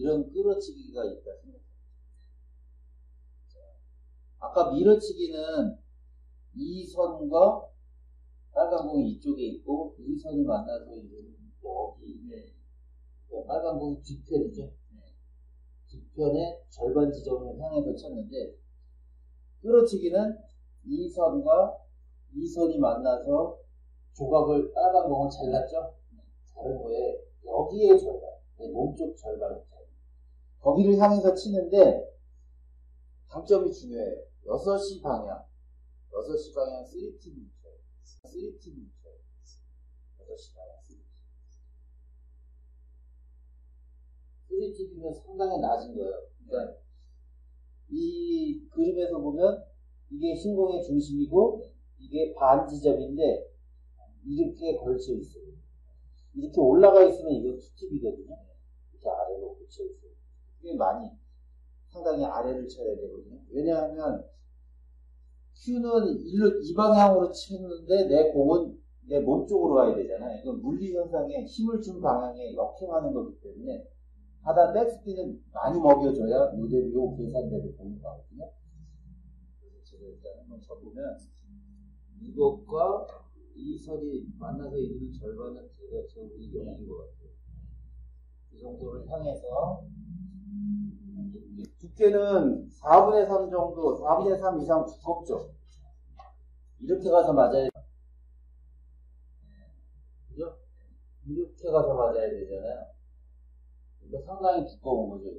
이런 끌어치기가 있다 생각합니다. 아까 밀어치기는 이 선과 빨간 공이 이쪽에 있고 이 선이 만나서 이제 여기 네. 빨간 공이 뒤편이죠. 네. 뒤편의 절반 지점을 향해서 쳤는데 끌어치기는 이 선과 이 선이 만나서 조각을 빨간 공을 잘랐죠. 다른 거에 여기에 절반, 내 몸쪽 절반을 거기를 향해서 치는데 장점이 중요해요. 6시 방향, 6시 방향 3TV 쳐요. 3TV 쳐요. 6시 방향 3TV. 3TV면 상당히 낮은 거예요. 그러니까 이 그림에서 보면 이게 신공의 중심이고 이게 반 지점인데 이렇게 걸쳐 있어요. 이렇게 올라가 있으면 이거 투팁이거든요. 이렇게 아래로 걸쳐 있어요. 꽤 많이 상당히 아래를 쳐야 되거든요. 왜냐하면 Q는 일로 이 방향으로 치는데 내 공은 내 몸 쪽으로 가야 되잖아요. 이건 물리 현상에 힘을 준 방향에 역행하는 거기 때문에 하단 백스핀은 많이 먹여줘야 요대로 요 계산대로 공이 가거든요. 그래서 제가 일단 한번 쳐보면 이것과 이 선이 만나서 이루는 절반은 제가 저기 여기인 것 같아요. 이 정도를 향해서 두께는 4분의 3 정도, 4분의 3 이상 두껍죠. 이렇게 가서 맞아야 그죠? 이렇게 가서 맞아야 되잖아요. 이거 상당히 두꺼운 거죠.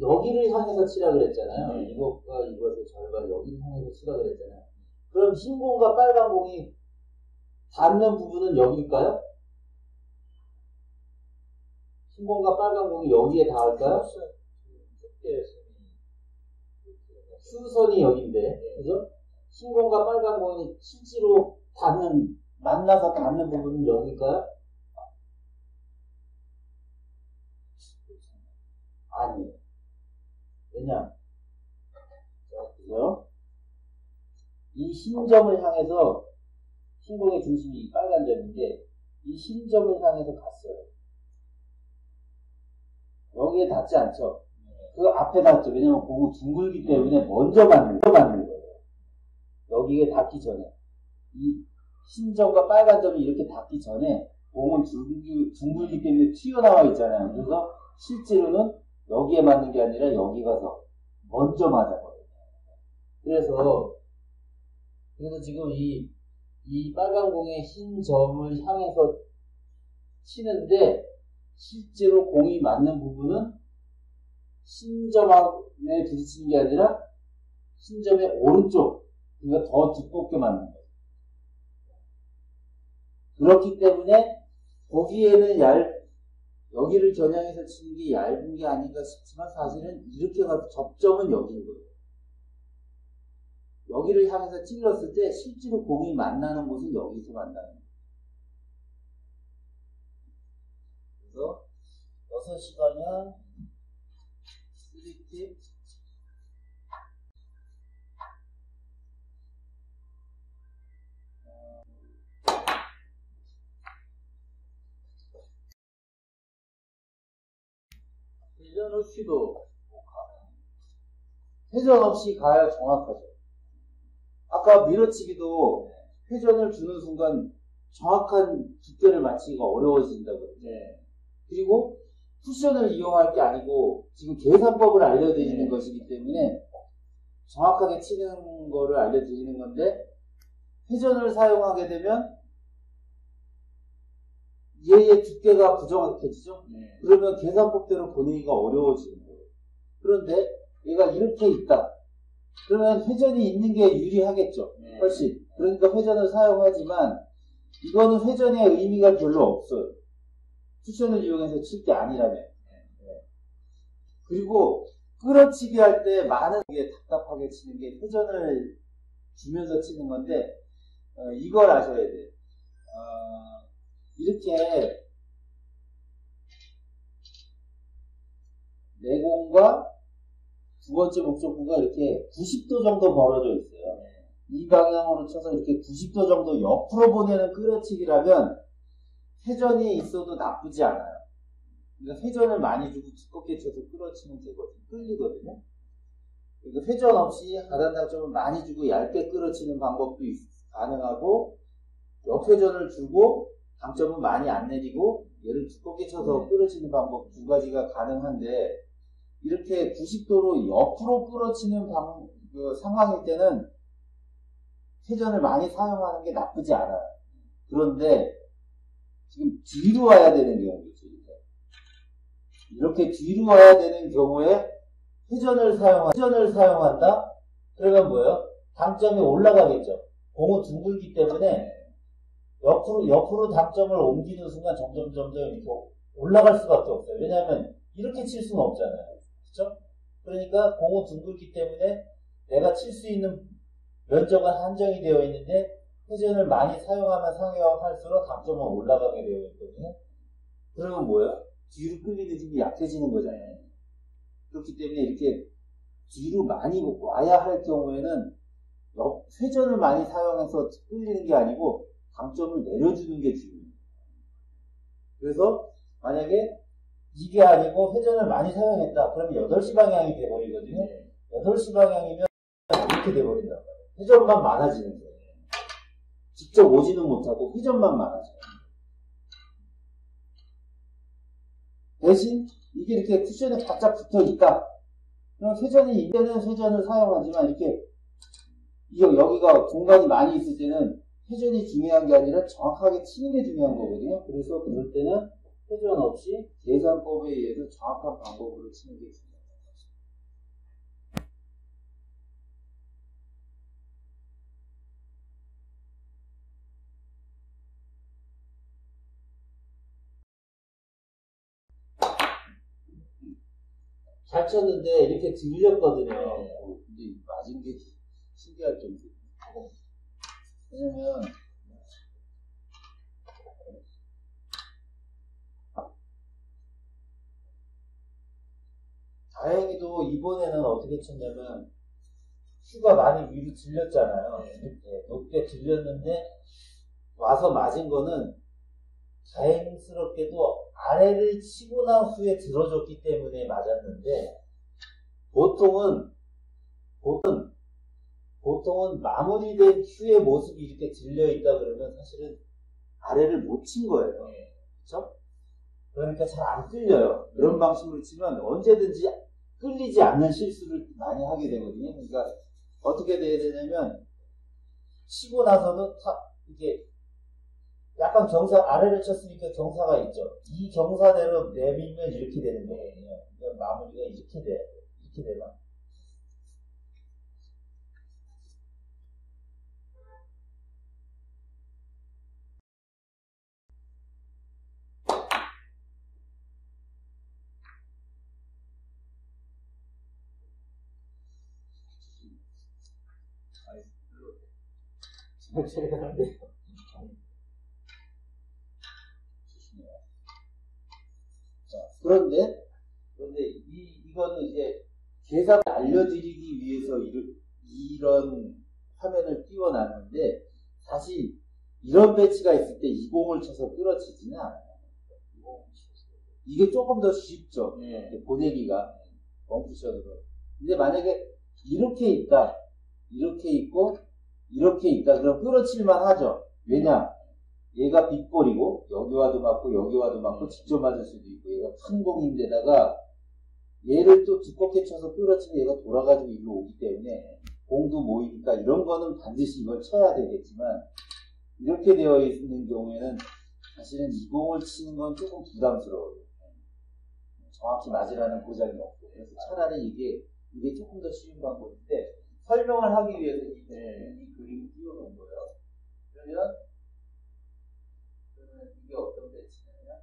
여기를 향해서 치라 그랬잖아요. 네. 이것과 이것의 절반 여기를 향해서 치라 그랬잖아요. 그럼 흰 공과 빨간 공이 닿는 부분은 여기일까요? 흰 공과 빨간 공이 여기에 닿을까요? 수선이 여기인데, 그죠? 흰 공과 빨간 공이 실제로 닿는, 만나서 닿는 부분은 여기일까요? 아니에요. 왜냐? 자, 보세요. 이 흰점을 향해서 흰공의 중심이 빨간 점인데 이 흰점을 향해서 갔어요. 여기에 닿지 않죠. 그 앞에 닿죠. 왜냐면 공은 둥글기 때문에 먼저 맞는, 맞는 거예요. 여기에 닿기 전에. 이 흰점과 빨간 점이 이렇게 닿기 전에 공은 둥글, 둥글기 때문에 튀어나와 있잖아요. 그래서 실제로는 여기에 맞는 게 아니라 여기 가서 먼저 맞아버려요. 그래서, 그래서 지금 이, 이 빨간 공의 흰 점을 향해서 치는데, 실제로 공이 맞는 부분은 신점에 부딪히는 게 아니라 신점의 오른쪽, 그러니까 더 두껍게 맞는 거예요. 그렇기 때문에 거기에는 얇, 여기를 겨냥해서 치는 게 얇은 게 아닌가 싶지만 사실은 이렇게 가서 접점은 여기인 거예요. 여기를 향해서 찔렀을 때 실제로 공이 만나는 곳은 여기서 만나는 거예요. 그래서 6시간은 3팁 회전 없이도 회전 없이 가야 정확하죠. 아까 밀어치기도 회전을 주는 순간 정확한 두께를 맞추기가 어려워진다고. 네. 그리고 쿠션을 이용할 게 아니고 지금 계산법을 알려드리는 네. 것이기 때문에 정확하게 치는 거를 알려드리는 건데 회전을 사용하게 되면 얘의 두께가 부정확해지죠? 네. 그러면 계산법대로 보내기가 어려워지는 거예요. 그런데 얘가 이렇게 있다. 그러면 회전이 있는 게 유리하겠죠? 네. 훨씬. 그러니까 회전을 사용하지만 이거는 회전의 의미가 별로 없어요. 쿠션을 이용해서 칠 게 아니라면. 네. 그리고 끌어치기 할 때 많은 게 답답하게 치는 게 회전을 주면서 치는 건데 어, 이걸 아셔야 돼요. 어, 이렇게 내공과 두 번째 목적구가 이렇게 90도 정도 벌어져 있어요. 이 방향으로 쳐서 이렇게 90도 정도 옆으로 보내는 끌어치기라면 회전이 있어도 나쁘지 않아요. 그러니까 회전을 많이 주고 두껍게 쳐서 끌어치면 되거든요. 끌리거든요. 그러니까 회전 없이 하단 당점을 많이 주고 얇게 끌어치는 방법도 있, 가능하고 역회전을 주고 당점은 많이 안 내리고 얘를 두껍게 쳐서 네. 끌어치는 방법 두 가지가 가능한데 이렇게 90도로 옆으로 끌어치는 방, 그 상황일 때는 회전을 많이 사용하는 게 나쁘지 않아요. 그런데 지금 뒤로 와야 되는 경우겠죠. 이렇게. 뒤로 와야 되는 경우에 회전을 사용 회전을 사용한다. 그러면 뭐예요? 당점이 올라가겠죠. 공은 둥글기 때문에 옆으로 옆으로 당점을 옮기는 순간 점점 점점 이렇게 올라갈 수밖에 없어요. 왜냐하면 이렇게 칠 수는 없잖아요. 그렇죠? 그러니까 공은 둥글기 때문에 내가 칠 수 있는 면적은 한정이 되어 있는데 회전을 많이 사용하면 사용할수록 당점은 올라가게 되어 있거든요. 그러면 뭐예요? 뒤로 끌리는 힘이 약해지는 거잖아요. 그렇기 때문에 이렇게 뒤로 많이 와야 할 경우에는 옆- 회전을 많이 사용해서 끌리는 게 아니고 당점을 내려주는 게 중요해요. 그래서 만약에 이게 아니고 회전을 많이 사용했다. 그러면 8시 방향이 돼버리거든요. 8시 방향이면 이렇게 말이에요. 회전만 많아지는 거예요. 직접 오지는 못하고 회전만 많아져요. 대신 이게 이렇게 쿠션에 바짝 붙어 있다. 그럼 회전이 이때는 회전을 사용하지만 이렇게 이 여기가 공간이 많이 있을 때는 회전이 중요한 게 아니라 정확하게 치는 게 중요한 거거든요. 그래서 그럴 때는 회전 없이 계산법에 의해서 정확한 방법으로 치는 게 중요해요. 잘 쳤는데 이렇게 들렸거든요. 어, 근데 이 맞은 게 신기할 정도. 왜냐면 다행히도 이번에는 어떻게 쳤냐면 큐가 많이 위로 들렸잖아요. 이렇게 높게 들렸는데 와서 맞은 거는 다행스럽게도 아래를 치고 난 후에 들어줬기 때문에 맞았는데 보통은 보통 보통은 마무리된 큐의 모습이 이렇게 들려 있다 그러면 사실은 아래를 못 친 거예요. 그렇죠? 그러니까 잘 안 끌려요. 이런 방식으로 치면 언제든지 끌리지 않는 실수를 많이 하게 되거든요. 그러니까 어떻게 돼야 되냐면 치고 나서도 타, 이게 약간 경사 아래를 쳤으니까 경사가 있죠. 이 경사대로 내밀면 이렇게 되는 거거든요. 그러니까 마무리가 이렇게 돼. 이렇게 되면 잘 처리가 안 돼요. 조심해요. 자, 그런데, 그런데 이, 이거는 이제 계산 알려드리기 위해서 이런, 이런 화면을 띄워놨는데, 사실 이런 배치가 있을 때이 공을 쳐서 끌어치지는 않아요. 이게 조금 더 쉽죠. 네. 보내기가 원쿠션으로. 근데 만약에 이렇게 있다, 이렇게 있고, 이렇게 있다, 그럼 끌어칠만 하죠. 왜냐? 얘가 빗볼이고, 여기 와도 맞고, 여기 와도 맞고, 직접 맞을 수도 있고, 얘가 큰 공인데다가, 얘를 또 두껍게 쳐서 끌어치면 얘가 돌아가지고 일로 오기 때문에, 공도 모이니까 이런 거는 반드시 이걸 쳐야 되겠지만, 이렇게 되어 있는 경우에는 사실은 이 공을 치는 건 조금 부담스러워요. 정확히 맞으라는 보장이 없고. 그래서 차라리 이게, 이게 조금 더 쉬운 방법인데, 설명을 하기 위해서 이, 이 그림을 띄워놓은 거예요. 그러면 이게 어떤 배치냐면,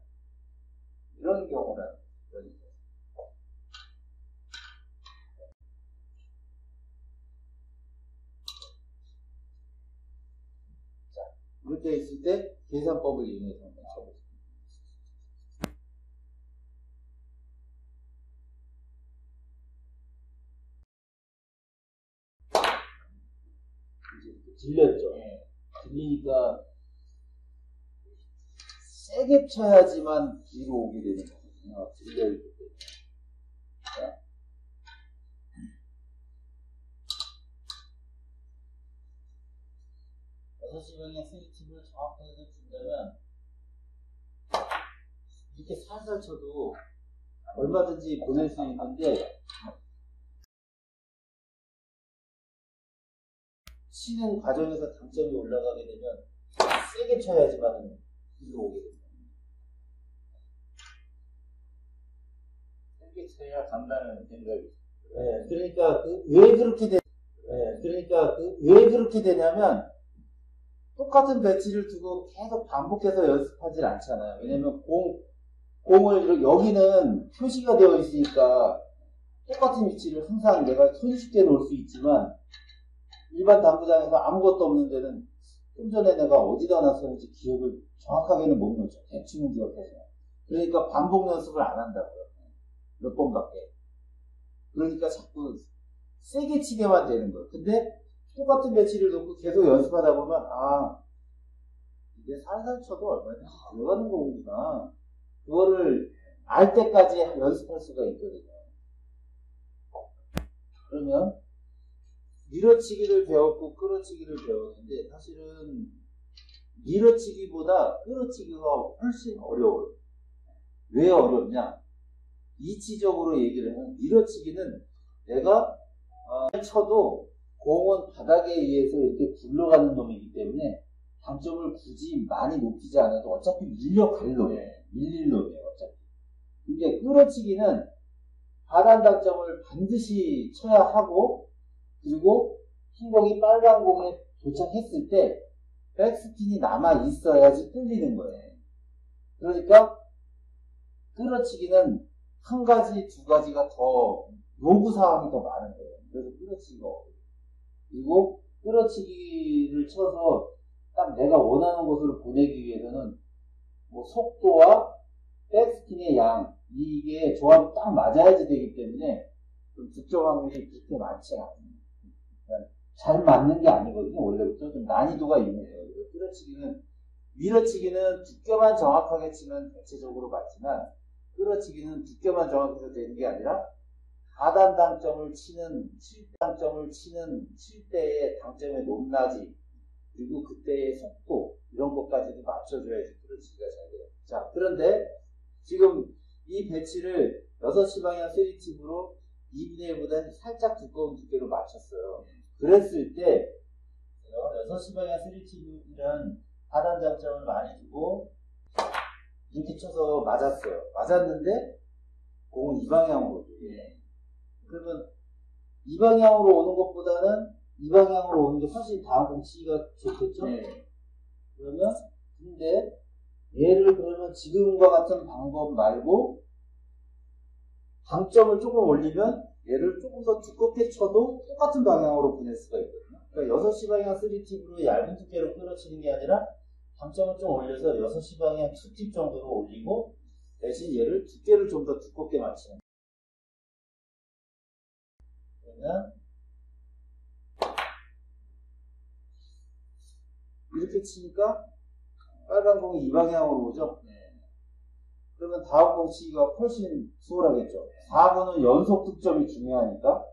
이런 경우는, 경우. 자, 이렇게 있을 때 계산법을 이용해서 한번 쳐보겠습니다. 이제 들렸죠? 들리니까 세게 쳐야지만 뒤로 오게 되는 거거든요. 들려있기 때문에. 자. 여섯 시방의 스위tip을 정확하게 준다면 이렇게 살살 쳐도 얼마든지 보낼 수 있는데 치는 과정에서 당점이 올라가게 되면 세게 쳐야지만 일로 오게 됩니다. 세게 쳐야 간다는 생각이 네, 그러니까 그 왜 그렇게 되, 네, 그러니까 그 왜 그렇게 되냐면 똑같은 배치를 두고 계속 반복해서 연습하지 않잖아요. 왜냐면 공 공을 여기는 표시가 되어 있으니까 똑같은 위치를 항상 내가 손쉽게 놓을 수 있지만 일반 당구장에서 아무것도 없는 데는 좀 전에 내가 어디다 놨었는지 기억을 정확하게는 못 놓죠. 대충 기억해서. 그러니까 반복 연습을 안 한다고요. 몇 번밖에. 그러니까 자꾸 세게 치게만 되는 거예요. 근데 똑같은 배치를 놓고 계속 연습하다 보면 아 이게 살살 쳐도 얼마나 들어가는 거구나. 그거를 알 때까지 연습할 수가 있거든요. 그러면 밀어치기를 배웠고 끌어치기를 배웠는데 사실은 밀어치기보다 끌어치기가 훨씬 어려워요. 왜 어렵냐? 이치적으로 얘기를 하면 밀어치기는 내가 어, 쳐도 공은 바닥에 의해서 이렇게 굴러가는 놈이기 때문에 단점을 굳이 많이 높이지 않아도 어차피 밀려갈 놈이에요. 밀릴 놈이에요. 어차피. 근데 끌어치기는 하단 단점을 반드시 쳐야 하고 그리고 흰 공이 빨간 공에 도착했을 때 백스핀이 남아 있어야지 끌리는 거예요. 그러니까 끌어치기는 한 가지, 두 가지가 더 요구 사항이 더 많은 거예요. 그래서 끌어치기가 어려워요. 그리고 끌어치기를 쳐서 딱 내가 원하는 곳으로 보내기 위해서는 뭐 속도와 백스핀의 양 이게 조합이 딱 맞아야지 되기 때문에 좀 득점 확률이 그렇게 많지 않아요. 그러니까 잘 맞는 게 아니거든요. 원래부터 좀 난이도가 거예요. 끌어치기는 밀어치기는 두께만 정확하게 치면 대체적으로 맞지만 끌어치기는 두께만 정확해서 되는 게 아니라 하단 당점을 치는 7 당점을 치는 7대의 당점의 높낮이 그리고 그때의 속도 이런 것까지도 맞춰줘야지 끌어치기가 잘 돼요. 자 그런데 지금 이 배치를 6시 방향 3팁으로 2분의 1보다 살짝 두꺼운 두께로 맞췄어요. 그랬을 때 6시 방향 3팁이란 하단 장점을 많이 두고 이렇게 쳐서 맞았어요. 맞았는데 공은 이 방향으로 예. 그러면 이 방향으로 오는 것보다는 이 방향으로 오는 게 훨씬 다음 공 치기가 좋겠죠? 네. 그러면 근데 얘를 그러면 지금과 같은 방법 말고 방점을 조금 올리면 얘를 조금 더 두껍게 쳐도 똑같은 방향으로 보낼 수가 있거든요. 그러니까 6시 방향 3팁으로 얇은 두께로 끌어치는 게 아니라 방점을 좀 올려서 6시 방향 2팁 정도로 올리고 대신 얘를 두께를 좀 더 두껍게 맞추는 그러면 이렇게 치니까 빨간 공이 이 방향으로 오죠? 네. 그러면 다음 공 치기가 훨씬 수월하겠죠. 4구는 연속 득점이 중요하니까.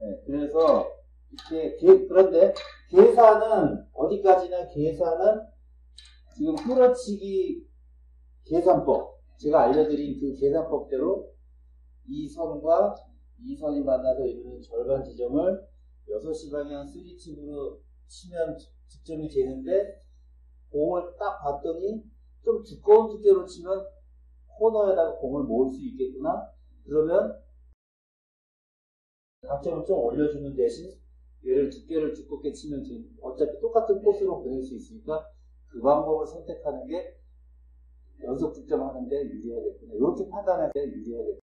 네, 그래서 이렇게 계- 그런데 계산은 어디까지나 계산은 지금 끌어치기 계산법 제가 알려드린 그 계산법대로 이 선과 이 선이 만나서 이루는 절반 지점을 6시 방향 3팁으로 치면 득점이 되는데 공을 딱 봤더니 좀 두꺼운 두께로 치면 코너에다가 공을 모을 수 있겠구나. 그러면 각점을 좀 올려주는 대신 얘를 두께를 두껍게 치면 돼. 어차피 똑같은 코스로 보낼 수 있으니까 그 방법을 선택하는 게 연속 득점하는 데 유리하겠구나. 이렇게 판단할 때 유리하겠구나.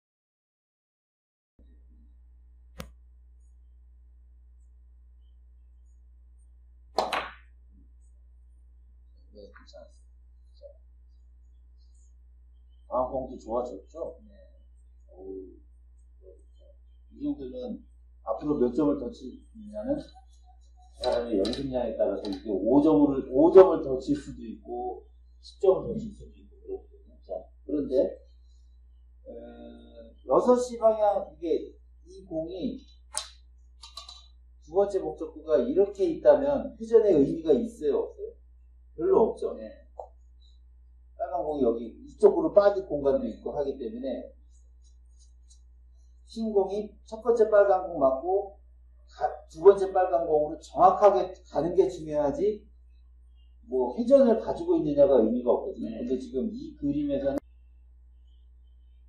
네, 괜찮았어요. 자, 다음 공도 좋아졌죠? 네. 어우, 좋아졌죠. 이 정도면 앞으로 몇 점을 더 치냐는 사람의 연습량에 따라서 이게 5점을, 5점을 더 칠 수도 있고, 10점을 더 칠 수도 있고, 그렇거든요. 자, 그런데, 어, 음, 6시 방향, 이게, 이 공이, 두 번째 목적구가 이렇게 있다면, 회전의 의미가 있어요, 없어요? 별로 없죠. 네. 빨간 공이 여기, 이쪽으로 빠질 공간도 있고 하기 때문에, 흰 공이 첫 번째 빨간 공 맞고, 두 번째 빨간 공으로 정확하게 가는 게 중요하지 뭐 회전을 가지고 있느냐가 의미가 없거든요. 네. 근데 지금 이 그림에서는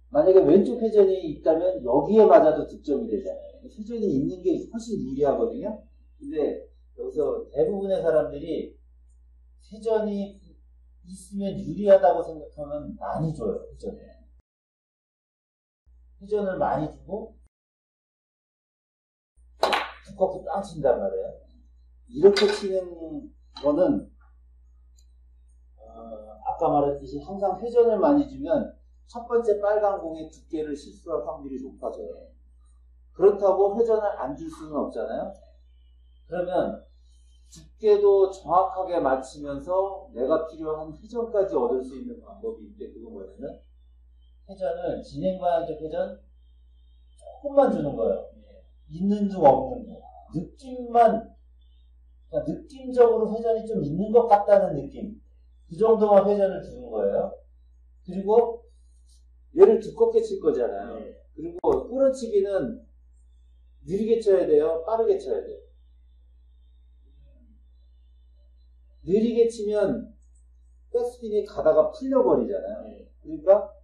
만약에 왼쪽 회전이 있다면 여기에 맞아도 득점이 되잖아요. 회전이 있는 게 훨씬 유리하거든요. 근데 여기서 대부분의 사람들이 회전이 있으면 유리하다고 생각하면 많이 줘요, 회전을. 회전을 많이 주고, 두껍게 빵 친단 말이에요. 이렇게 치는 거는, 어, 아까 말했듯이 항상 회전을 많이 주면 첫 번째 빨간 공의 두께를 실수할 확률이 높아져요. 그렇다고 회전을 안 줄 수는 없잖아요. 그러면 두께도 정확하게 맞추면서 내가 필요한 회전까지 얻을 수 있는 방법이 있는데 그건 뭐냐면 회전을 진행 방향적 회전 조금만 주는 거예요. 있는 중 없는 중 느낌만 그러니까 느낌적으로 회전이 좀 있는 것 같다는 느낌 그 정도만 회전을 주는 거예요. 그리고 얘를 두껍게 칠 거잖아요. 네. 그리고 끌어치기는 느리게 쳐야 돼요? 빠르게 쳐야 돼요? 느리게 치면 백스핀이 가다가 풀려버리잖아요. 네. 그러니까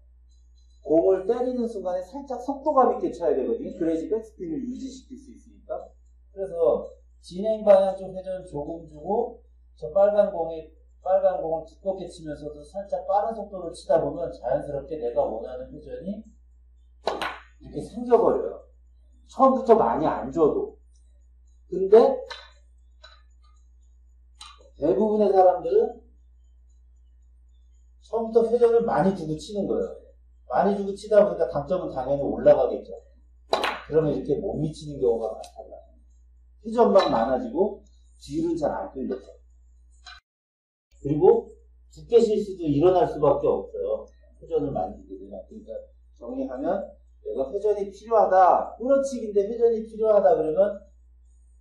공을 때리는 순간에 살짝 속도감 있게 쳐야 되거든요. 그래야지 백스핀을 유지시킬 수 있으니까. 그래서 진행 방향 쪽 회전 조금 주고 저 빨간 공에 빨간 공을 두껍게 치면서도 살짝 빠른 속도로 치다 보면 자연스럽게 내가 원하는 회전이 이렇게 생겨버려요. 처음부터 많이 안 줘도. 근데 대부분의 사람들은 처음부터 회전을 많이 주고 치는 거예요. 많이 주고 치다 보니까 당점은 당연히 올라가겠죠. 그러면 이렇게 못 미치는 경우가 많다고요. 회전만 많아지고 뒤는 잘 안 끌렸죠. 그리고 두께 실수도 일어날 수밖에 없어요. 회전을 많이 주게 되면. 그러니까 정리하면 내가 회전이 필요하다. 끌어치기인데 회전이 필요하다 그러면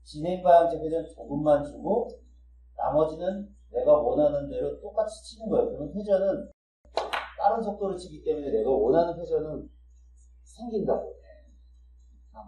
진행 방향적 회전 조금만 주고 나머지는 내가 원하는 대로 똑같이 치는 거예요. 그러면 회전은 빠른 속도로 치기 때문에 내가 원하는 회전은 생긴다고. 다음.